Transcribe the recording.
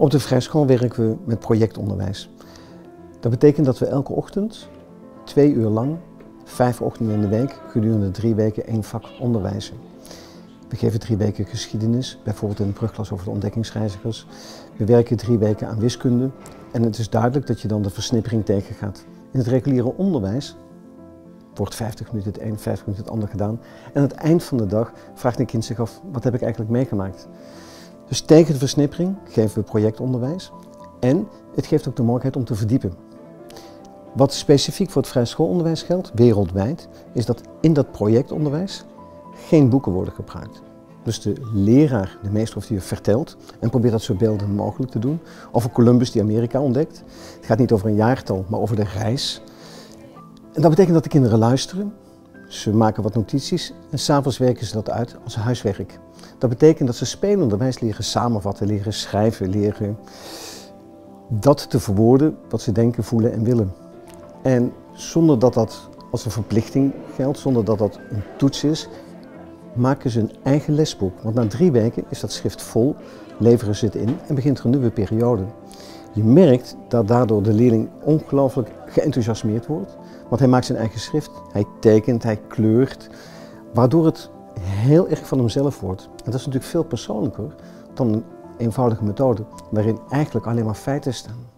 Op de vrijschool werken we met projectonderwijs. Dat betekent dat we elke ochtend twee uur lang, vijf ochtenden in de week, gedurende drie weken één vak onderwijzen. We geven drie weken geschiedenis, bijvoorbeeld in de brugklas over de ontdekkingsreizigers. We werken drie weken aan wiskunde en het is duidelijk dat je dan de versnippering tegengaat. In het reguliere onderwijs wordt 50 minuten het een, 50 minuten het ander gedaan. En aan het eind van de dag vraagt een kind zich af, wat heb ik eigenlijk meegemaakt? Dus tegen de versnippering geven we projectonderwijs en het geeft ook de mogelijkheid om te verdiepen. Wat specifiek voor het vrij schoolonderwijs geldt, wereldwijd, is dat in dat projectonderwijs geen boeken worden gebruikt. Dus de leraar, de meester of die vertelt en probeert dat zo beeldend mogelijk te doen. Over Columbus die Amerika ontdekt. Het gaat niet over een jaartal, maar over de reis. En dat betekent dat de kinderen luisteren, ze maken wat notities en s'avonds werken ze dat uit als huiswerk. Dat betekent dat ze spelenderwijs leren samenvatten, leren schrijven, leren dat te verwoorden wat ze denken, voelen en willen. En zonder dat dat als een verplichting geldt, zonder dat dat een toets is, maken ze een eigen lesboek. Want na drie weken is dat schrift vol, leveren ze het in en begint er een nieuwe periode. Je merkt dat daardoor de leerling ongelooflijk geenthousiasmeerd wordt, want hij maakt zijn eigen schrift, hij tekent, hij kleurt, waardoor het heel erg van hemzelf wordt. En dat is natuurlijk veel persoonlijker dan een eenvoudige methode waarin eigenlijk alleen maar feiten staan.